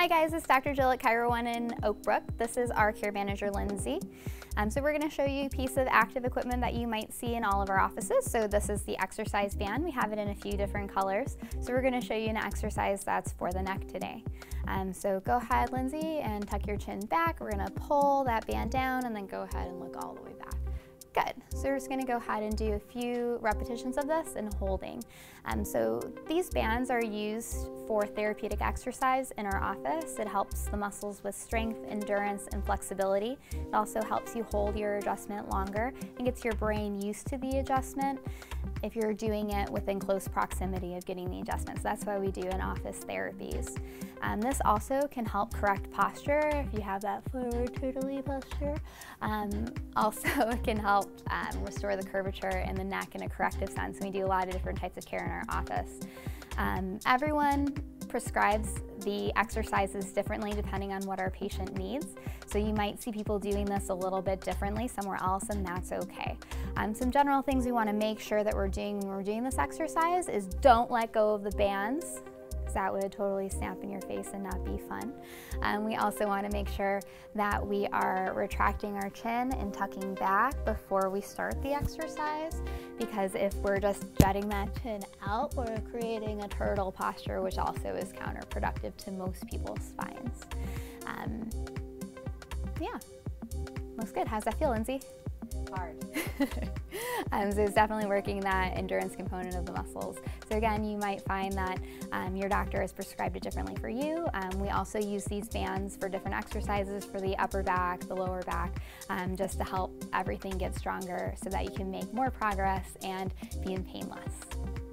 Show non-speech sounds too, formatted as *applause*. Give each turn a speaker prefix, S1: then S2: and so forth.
S1: Hi guys, it's Dr. Jill at Chiro One in Oak Brook. This is our care manager, Lindsay. Um, so we're going to show you a piece of active equipment that you might see in all of our offices. So this is the exercise band. We have it in a few different colors. So we're going to show you an exercise that's for the neck today. Um, so go ahead, Lindsay, and tuck your chin back. We're going to pull that band down and then go ahead and look all the way back. Good. So we're just going to go ahead and do a few repetitions of this and holding. Um, so these bands are used for therapeutic exercise in our office. It helps the muscles with strength, endurance, and flexibility. It also helps you hold your adjustment longer and gets your brain used to the adjustment if you're doing it within close proximity of getting the adjustments. That's why we do in office therapies. Um, this also can help correct posture if you have that forward turtley posture. Um, *laughs* also, it can help um, restore the curvature in the neck in a corrective sense. We do a lot of different types of care in our office. Um, everyone prescribes the exercises differently depending on what our patient needs. So you might see people doing this a little bit differently somewhere else and that's okay. Um, some general things we want to make sure that we're doing when we're doing this exercise is don't let go of the bands that would totally snap in your face and not be fun. Um, we also want to make sure that we are retracting our chin and tucking back before we start the exercise because if we're just jutting that chin out, we're creating a turtle posture, which also is counterproductive to most people's spines. Um, yeah, looks good. How's that feel, Lindsay?
S2: Hard. *laughs*
S1: um, so it's definitely working that endurance component of the muscles. So again, you might find that um, your doctor has prescribed it differently for you. Um, we also use these bands for different exercises for the upper back, the lower back, um, just to help everything get stronger so that you can make more progress and be in pain less.